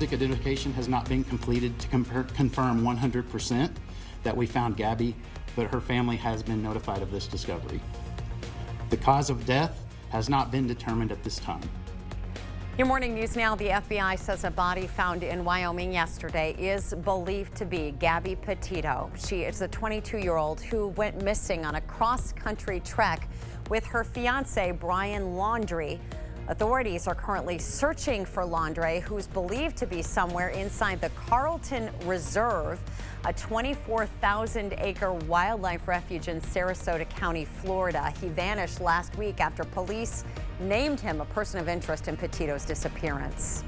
Identification has not been completed to confirm 100% that we found Gabby, but her family has been notified of this discovery. The cause of death has not been determined at this time. Your morning news now. The FBI says a body found in Wyoming yesterday is believed to be Gabby Petito. She is a 22 year old who went missing on a cross country trek with her fiance, Brian Laundrie. Authorities are currently searching for Laundrie, who's believed to be somewhere inside the Carlton Reserve, a 24,000 acre wildlife refuge in Sarasota County, Florida. He vanished last week after police named him a person of interest in Petito's disappearance.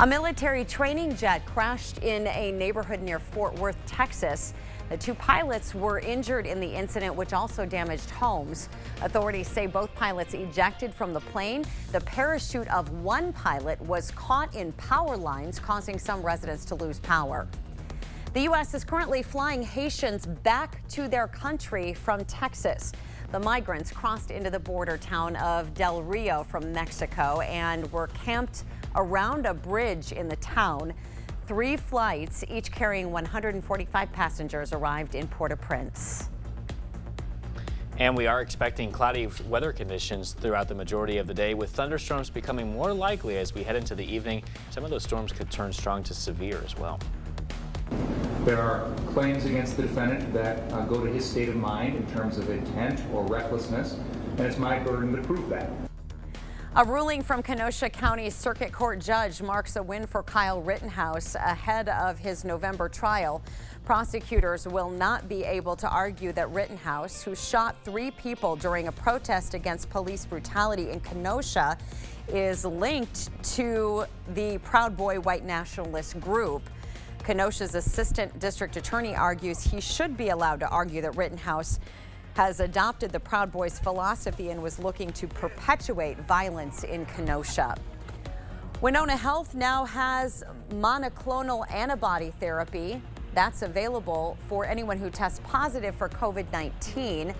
A military training jet crashed in a neighborhood near Fort Worth, Texas. The two pilots were injured in the incident, which also damaged homes. Authorities say both pilots ejected from the plane. The parachute of one pilot was caught in power lines, causing some residents to lose power. The U.S. is currently flying Haitians back to their country from Texas. The migrants crossed into the border town of Del Rio from Mexico and were camped around a bridge in the town. Three flights, each carrying 145 passengers, arrived in Port-au-Prince. And we are expecting cloudy weather conditions throughout the majority of the day, with thunderstorms becoming more likely as we head into the evening. Some of those storms could turn strong to severe as well. There are claims against the defendant that uh, go to his state of mind in terms of intent or recklessness, and it's my burden to prove that. A ruling from Kenosha County Circuit Court judge marks a win for Kyle Rittenhouse ahead of his November trial. Prosecutors will not be able to argue that Rittenhouse, who shot three people during a protest against police brutality in Kenosha, is linked to the Proud Boy white nationalist group. Kenosha's assistant district attorney argues he should be allowed to argue that Rittenhouse has adopted the Proud Boys philosophy and was looking to perpetuate violence in Kenosha. Winona Health now has monoclonal antibody therapy that's available for anyone who tests positive for COVID-19.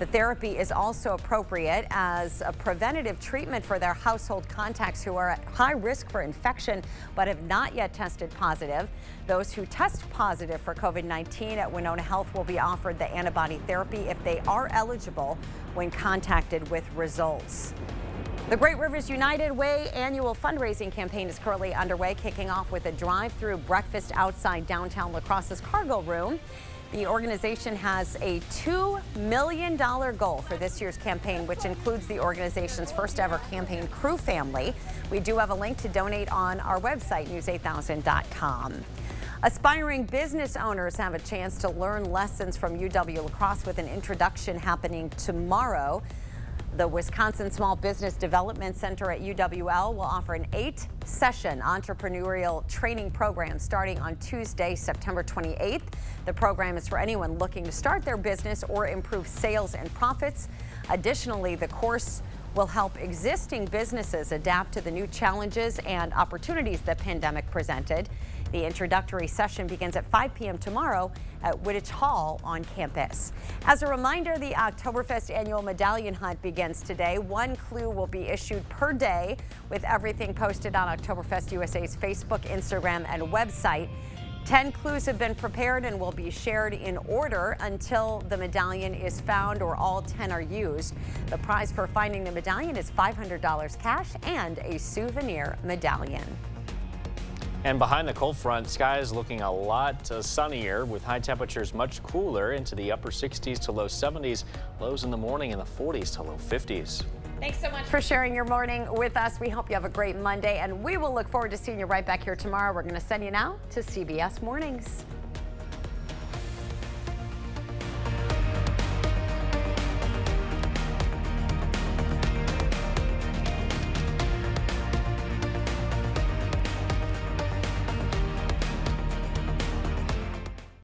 The therapy is also appropriate as a preventative treatment for their household contacts who are at high risk for infection but have not yet tested positive. Those who test positive for COVID-19 at Winona Health will be offered the antibody therapy if they are eligible when contacted with results. The Great Rivers United Way annual fundraising campaign is currently underway, kicking off with a drive-through breakfast outside downtown La Crosse's cargo room. The organization has a $2 million goal for this year's campaign, which includes the organization's first ever campaign crew family. We do have a link to donate on our website, news8000.com. Aspiring business owners have a chance to learn lessons from UW La Crosse with an introduction happening tomorrow. The Wisconsin Small Business Development Center at UWL will offer an eight session entrepreneurial training program starting on Tuesday, September 28th. The program is for anyone looking to start their business or improve sales and profits. Additionally, the course will help existing businesses adapt to the new challenges and opportunities the pandemic presented. The introductory session begins at 5 p.m. tomorrow at Wittich Hall on campus. As a reminder, the Oktoberfest annual medallion hunt begins today. One clue will be issued per day with everything posted on Oktoberfest USA's Facebook, Instagram, and website. 10 clues have been prepared and will be shared in order until the medallion is found or all 10 are used. The prize for finding the medallion is $500 cash and a souvenir medallion. And behind the cold front, skies looking a lot uh, sunnier with high temperatures much cooler into the upper 60s to low 70s, lows in the morning in the 40s to low 50s. Thanks so much for sharing your morning with us. We hope you have a great Monday, and we will look forward to seeing you right back here tomorrow. We're going to send you now to CBS Mornings.